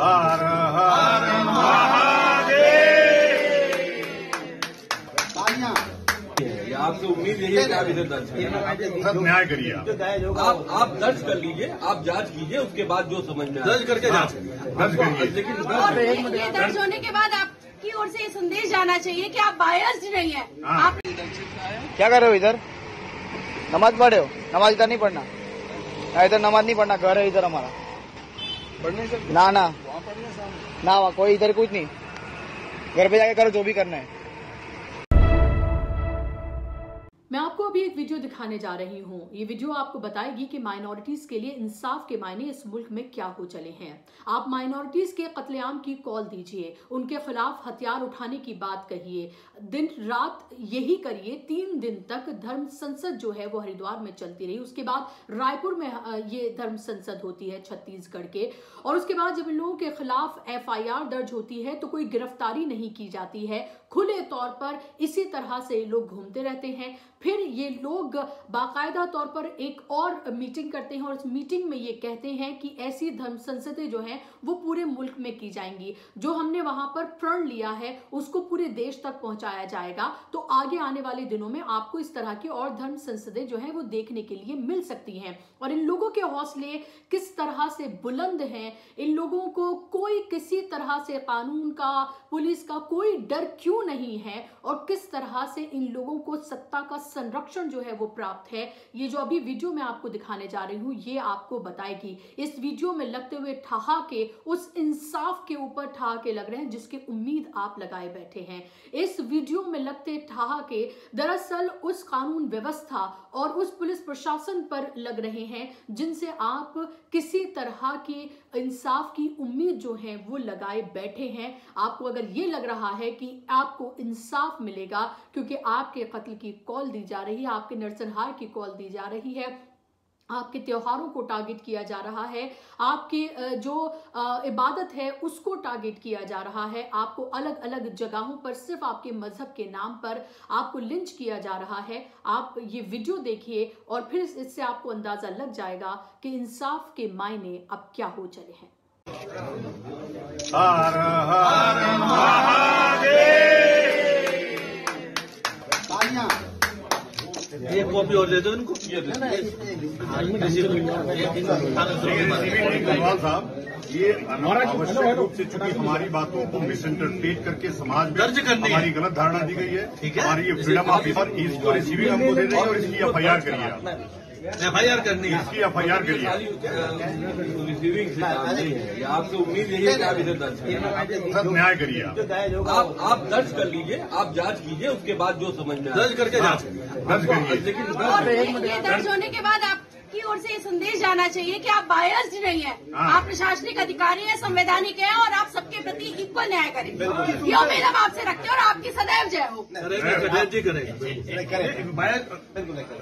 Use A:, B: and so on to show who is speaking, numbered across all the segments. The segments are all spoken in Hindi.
A: हर हर महादेव।
B: आपसे उम्मीद यही है कि आप इधर दर्ज करें
A: न्याय करिए आप।
B: आप दर्ज कर लीजिए आप जाँच कीजिए उसके बाद जो समझ में दर्ज करके जाँच।
A: दर्ज करिए।
B: लेकिन दर्ज
C: होने के बाद आपकी ओर से ये संदेश जाना चाहिए कि आप बायस्ड नहीं है।
A: हाँ।
C: आप
D: क्या कर रहे हो इधर? नमाज़ पढ़े हो? नमाज़ इधर नहीं पढ़ना। ना इधर नमाज़ नहीं पढ़ना घर है इधर हमारा। ना ना। ना वहाँ कोई इधर कुछ नहीं। घर पे जाके करो जो भी करना है।
E: अभी एक वीडियो दिखाने जा रही हूँ। ये वीडियो आपको बताएगी कि माइनॉरिटीज के लिए इंसाफ के मायने इस मुल्क में क्या हो चले हैं। आप माइनॉरिटीज के कत्लेआम की कॉल दीजिए। उनके खिलाफ हथियार उठाने की बात कहिए। दिन रात यही करिए। तीन दिन तक धर्म संसद जो है वो हरिद्वार में चलती रही। उसके बाद रायपुर में ये धर्म संसद होती है छत्तीसगढ़ के। और उसके बाद जब इन लोगों के खिलाफ एफआईआर दर्ज होती है तो कोई गिरफ्तारी नहीं की जाती है। खुले तौर पर इसी तरह से लोग घूमते रहते हैं। फिर ये लोग बाकायदा तौर पर एक और मीटिंग करते हैं और इस मीटिंग में ये कहते हैं कि ऐसी धर्म संसदें जो हैं, वो पूरे मुल्क में की जाएँगी। जो हमने वहाँ पर प्रण लिया है, उसको पूरे देश तक पहुँचाया जाएगा। तो आगे आने वाले दिनों में आपको इस तरह की और धर्म संसदें जो है, वो देखने के लिए मिल सकती हैं। और इन लोगों के हौसले किस तरह से बुलंद हैं, इन लोगों को कोई किसी तरह से कानून का, पुलिस का कोई डर क्यों नहीं है, और किस तरह से इन लोगों को सत्ता का संरक्षण जो है वो प्राप्त है। ये जो अभी वीडियो में आपको दिखाने जा रही हूँ, ये आपको बताएगी। इस वीडियो में लगते हुए ठहाके उस इंसाफ के ऊपर ठहाके लग रहे हैं, जिसकी उम्मीद आप लगाए बैठे हैं। इस वीडियो में लगते ठहाके दरअसल उस कानून व्यवस्था और उस पुलिस प्रशासन पर लग रहे हैं, जिनसे आप किसी तरह के इंसाफ की उम्मीद जो है वो लगाए बैठे हैं। आपको अगर ये लग रहा है कि आपको इंसाफ मिलेगा, क्योंकि आपके कत्ल की कॉल दी जा रही है आपके नरसंहार की कॉल दी जा रही है। आपके त्योहारों को टारगेट किया जा रहा है। आपकी जो इबादत है, उसको टारगेट किया जा रहा है। आपको अलग अलग जगहों पर, सिर्फ़ आपके मज़हब के नाम पर आपको लिंच किया जा रहा है। आप ये वीडियो देखिए और फिर इससे आपको अंदाज़ा लग जाएगा कि इंसाफ के मायने अब क्या हो चले हैं।
B: कॉपी और दे दो इनको।
A: साहब ये रूप से चूँकि हमारी बातों को मिस इंटरप्रेट करके समाज में
B: दर्ज करने
A: हमारी गलत धारणा दी गई है।
B: है।
A: हमारी ये फ्रीडम ऑफ़ और इसको रिसीविंग हमको दे रही है और इसकी एफ़ आई आर करिए आप।
B: एफ़ आई आर करनी है।
A: इसकी एफ़ आई आर करिए।
B: है आपसे उम्मीद यही है कि आप इधर दर्ज करें
A: न्याय करिए आप।
B: आप आप दर्ज कर लीजिए आप जाँच कीजिए उसके बाद जो समझ में दर्ज करके जाँच
A: दर्ज करिए।
B: लेकिन
C: दर्ज होने के बाद आपकी ओर से ये संदेश जाना चाहिए कि आप बायस्ड नहीं है
A: हाँ।
C: आप प्रशासनिक अधिकारी हैं संवैधानिक हैं और आप सबके प्रति इक्वल न्याय करेंगे ये उम्मीद हम आपसे रखते हैं और आपकी सदैव जय हो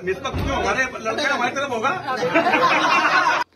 B: निष्पक्ष क्यों हमारे लड़का हमारी तरफ़ होगा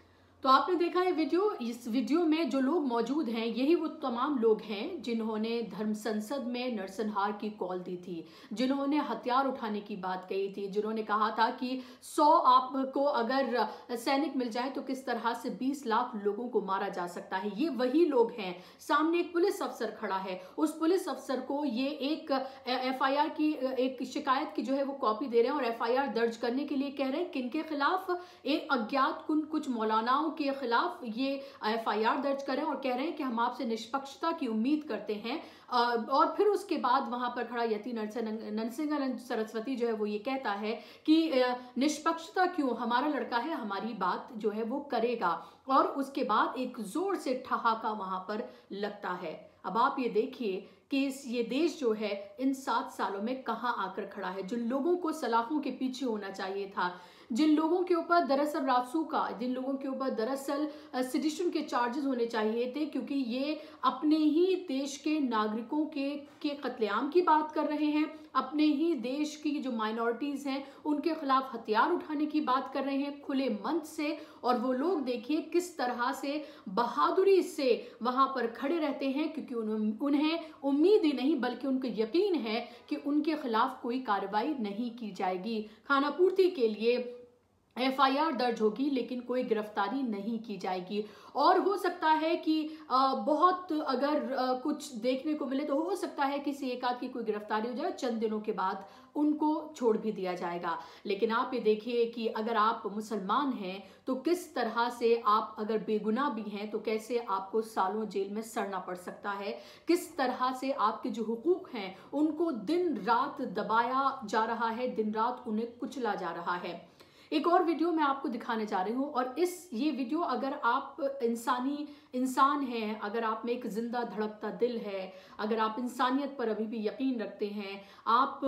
E: तो आपने देखा है वीडियो, इस वीडियो में जो लोग मौजूद हैं, यही वो तमाम लोग हैं जिन्होंने धर्म संसद में नरसंहार की कॉल दी थी, जिन्होंने हथियार उठाने की बात कही थी, जिन्होंने कहा था कि 100 आपको अगर सैनिक मिल जाए तो किस तरह से 20 लाख लोगों को मारा जा सकता है? ये वही लोग हैं। सामने एक पुलिस अफसर खड़ा है। उस पुलिस अफसर को ये एक एफआईआर की, एक शिकायत की जो है वो कॉपी दे रहे हैं और एफआईआर दर्ज करने के लिए कह रहे हैं किनके खिलाफ एक अज्ञात कुन कुछ मौलानाओं के खिलाफ ये एफआईआर दर्ज करें और कह रहे हैं कि हम आपसे निष्पक्षता की उम्मीद करते हैं। और फिर उसके बाद वहाँ पर खड़ा यति नरसिंह सरस्वती जो है वो ये कहता है कि निष्पक्षता क्यों? हमारा लड़का है, हमारी बात जो है वो करेगा। और उसके बाद एक ज़ोर से ठहाका वहाँ पर लगता है। अब आप ये देखिए कि ये देश जो है इन सात सालों में कहाँ आकर खड़ा है। जिन लोगों को सलाखों के पीछे होना चाहिए था। जिन लोगों के ऊपर दरअसल रासू का जिन लोगों के ऊपर दरअसल सिटिशन के चार्जेस होने चाहिए थे क्योंकि ये अपने ही देश के नागरिकों के के कत्लेआम की बात कर रहे हैं अपने ही देश की जो माइनॉरिटीज हैं उनके खिलाफ हथियार उठाने की बात कर रहे हैं खुले मंच से और वो लोग देखिए किस तरह से बहादुरी से वहाँ पर खड़े रहते हैं क्योंकि उन, उन्हें उम्मीद ही नहीं बल्कि उनको यकीन है कि उनके खिलाफ कोई कार्रवाई नहीं की जाएगी। खानापूर्ति के लिए एफआईआर दर्ज होगी, लेकिन कोई गिरफ्तारी नहीं की जाएगी। और हो सकता है कि बहुत अगर कुछ देखने को मिले तो हो सकता है किसी एक आध की कोई गिरफ्तारी हो जाए चंद दिनों के बाद उनको छोड़ भी दिया जाएगा। लेकिन आप ये देखिए कि अगर आप मुसलमान हैं तो किस तरह से आप अगर बेगुनाह भी हैं तो कैसे आपको सालों जेल में सड़ना पड़ सकता है? किस तरह से आपके जो हुकूक हैं, उनको दिन रात दबाया जा रहा है, दिन रात उन्हें कुचला जा रहा है? एक और वीडियो मैं आपको दिखाने जा रही हूँ और इस, ये वीडियो अगर आप इंसानी, इंसान हैं, अगर आप में एक ज़िंदा धड़कता दिल है, अगर आप इंसानियत पर अभी भी यकीन रखते हैं, आप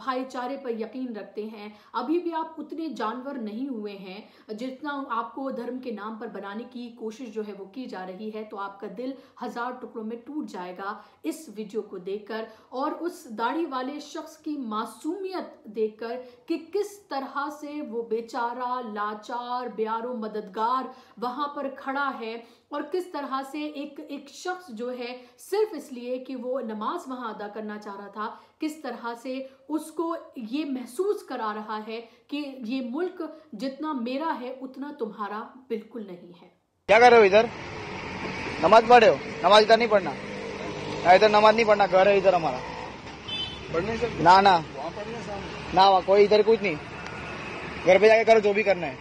E: भाईचारे पर यकीन रखते हैं, अभी भी आप उतने जानवर नहीं हुए हैं जितना आपको धर्म के नाम पर बनाने की कोशिश जो है वो की जा रही है तो आपका दिल हज़ार टुकड़ों में टूट जाएगा इस वीडियो को देखकर और उस दाढ़ी वाले शख्स की मासूमियत देखकर कि किस तरह से वो बेचारा लाचार ब्यारो मददगार वहाँ पर खड़ा है। और किस तरह से एक एक शख्स जो है सिर्फ़ इसलिए कि वो नमाज़ वहाँ अदा करना चाह रहा था किस तरह से उसको ये महसूस करा रहा है कि ये मुल्क जितना मेरा है उतना तुम्हारा बिल्कुल नहीं है।
D: क्या कर रहे हो इधर? नमाज़ पढ़े हो? नमाज़ इधर नहीं पढ़ना। इधर नमाज़ नहीं पढ़ना घर है इधर हमारा।
B: पढ़ने
D: ना ना।
B: वहाँ पढ़ने सामने
D: ना वहाँ कोई इधर कुछ नहीं। घर पे जाके करो जो भी करना है।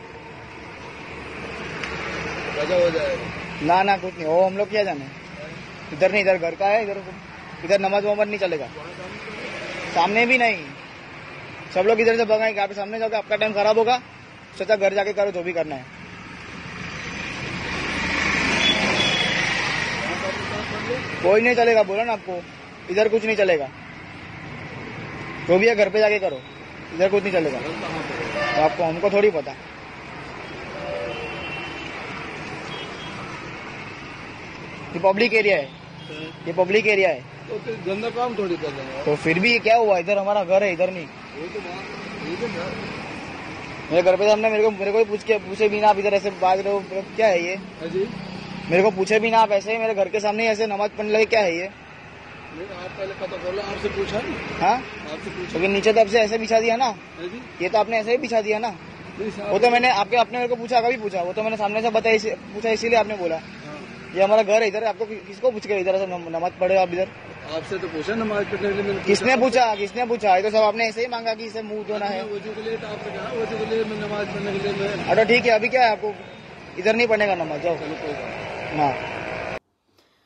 B: हो जाएगा।
D: ना ना कुछ नहीं। वो हम लोग क्या जाने। इधर नहीं इधर घर का है इधर इधर नमाज़ वमाज नहीं चलेगा। सामने भी नहीं। सब लोग इधर से भगाएँगे आप सामने जाओगे आपका टाइम खराब होगा। सोचा घर जाके करो जो भी करना है। कोई नहीं चलेगा बोला ना आपको। इधर कुछ नहीं चलेगा। जो भी है घर पे जाके करो। इधर कुछ नहीं चलेगा। तो आपको हमको थोड़ी पता। ये पब्लिक एरिया है। ये पब्लिक एरिया है।
B: तो फिर गंदा काम थोड़ी कर रहे हैं
D: तो फिर भी क्या हुआ? इधर हमारा घर है इधर नहीं।
B: तो तो
D: मेरे घर पे सामने मेरे को मेरे को ही पूछ के पूछे भी ना आप इधर ऐसे बात रहे हो क्या है ये? मेरे को पूछे भी ना आप ऐसे मेरे घर के सामने ऐसे नमाज़ पढ़ने लगे क्या है ये?
B: आपसे पूछा नहीं
D: हाँ?
B: आपसे
D: नीचे तो आपसे ऐसे बिछा दिया ना। ये तो आपने ऐसे ही बिछा दिया ना। वो तो मैंने आपके अपने मेरे को पूछा कभी पूछा? वो तो मैंने सामने से बताया पूछा इसीलिए आपने बोला।
B: हाँ।
D: ये हमारा घर है इधर आपको किसको पूछ के इधर नम- नमाज़ पढ़े आप इधर?
B: आपसे तो पूछा नमाज़ पढ़ने के लिए मैंने
D: किसने पूछा? किसने पूछा? ये तो सब आपने ऐसे ही मांगा कि इसे मुँह धोना है।
B: तो नमाज़ पढ़ने के लिए
D: अरे ठीक है अभी क्या है आपको? इधर नहीं पढ़ने का नमाज़ जाओ। हाँ।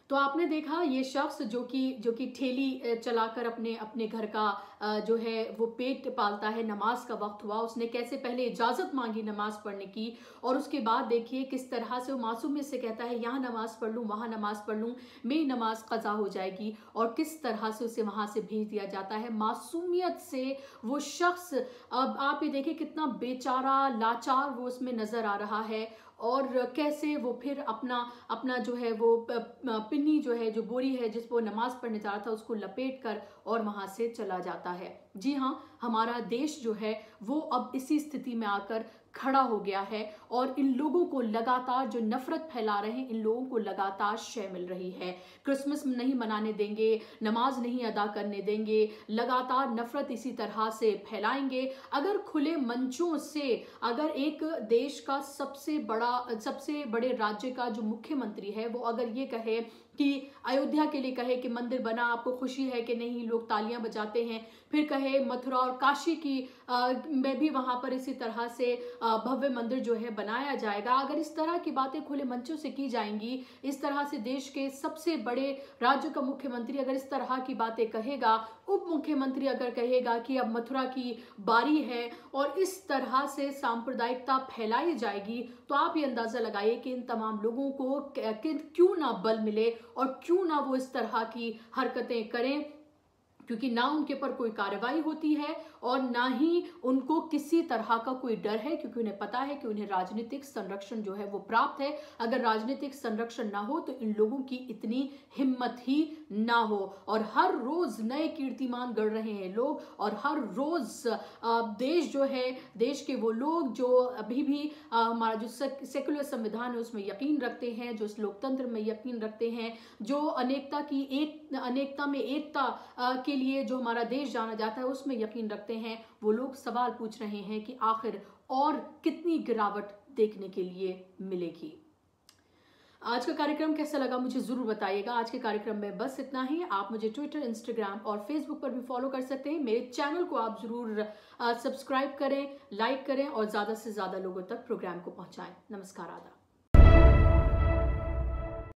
E: तो आपने देखा ये शख्स जो कि जो कि ठेली चलाकर अपने अपने घर का जो है वो पेट पालता है, नमाज़ का वक्त हुआ, उसने कैसे पहले इजाज़त मांगी नमाज़ पढ़ने की और उसके बाद देखिए किस तरह से वो मासूमियत से कहता है, यहाँ नमाज़ पढ़ लूँ, वहाँ नमाज़ पढ़ लूँ, मेरी नमाज़ कज़ा हो जाएगी और किस तरह से उसे वहाँ से भेज दिया जाता है। मासूमियत से वो शख्स, अब आप ये देखिए कितना बेचारा, लाचार वो उसमें नज़र आ रहा है और कैसे वो फिर अपना अपना जो है वो पिन्नी जो है, जो बोरी है, जिस वो नमाज़ पढ़ने जा रहा था, उसको लपेट कर और वहाँ से चला जाता है। जी हाँ हमारा देश जो है, वो अब इसी स्थिति में आकर खड़ा हो गया है और इन लोगों को लगातार जो नफरत फैला रहे हैं, इन लोगों को लगातार शय मिल रही है। क्रिसमस नहीं मनाने देंगे, नमाज़ नहीं अदा करने देंगे, लगातार नफरत इसी तरह से फैलाएँगे। अगर खुले मंचों से, अगर एक देश का सबसे बड़ा, सबसे बड़े राज्य का जो मुख्यमंत्री है, वो अगर ये कहे कि अयोध्या के लिए कहे कि मंदिर बना आपको खुशी है कि नहीं लोग तालियाँ बजाते हैं। फिर कहे मथुरा और काशी की आ, में भी वहाँ पर इसी तरह से भव्य मंदिर जो है बनाया जाएगा। अगर इस तरह की बातें खुले मंचों से की जाएँगी इस तरह से देश के सबसे बड़े राज्य का मुख्यमंत्री अगर इस तरह की बातें कहेगा उप मुख्यमंत्री अगर कहेगा कि अब मथुरा की बारी है और इस तरह से सांप्रदायिकता फैलाई जाएगी तो आप ये अंदाज़ा लगाइए कि इन तमाम लोगों को क्यों ना बल मिले और क्यों ना वो इस तरह की हरकतें करें। क्योंकि ना उनके पर कोई कार्रवाई होती है और ना ही उनको किसी तरह का कोई डर है, क्योंकि उन्हें पता है कि उन्हें राजनीतिक संरक्षण जो है वो प्राप्त है। अगर राजनीतिक संरक्षण ना हो तो इन लोगों की इतनी हिम्मत ही ना हो। और हर रोज नए कीर्तिमान गढ़ रहे हैं लोग, और हर रोज देश जो है, देश के वो लोग जो अभी भी हमारा जो सेकुलर संविधान है, उसमें यकीन रखते हैं, जो लोकतंत्र में यकीन रखते हैं, जो अनेकता की एक, अनेकता में एकता के लिए जो हमारा देश जाना जाता है, उसमें यकीन रखते हैं, वो लोग सवाल पूछ रहे हैं कि आखिर और कितनी गिरावट देखने के लिए मिलेगी। आज का कार्यक्रम कैसा लगा मुझे ज़रूर बताइएगा। आज के कार्यक्रम में बस इतना ही। आप मुझे ट्विटर इंस्टाग्राम और फेसबुक पर भी फॉलो कर सकते हैं। मेरे चैनल को आप ज़रूर सब्सक्राइब करें लाइक करें और ज़्यादा से ज़्यादा लोगों तक प्रोग्राम को पहुंचाएँ। नमस्कार, आदाब।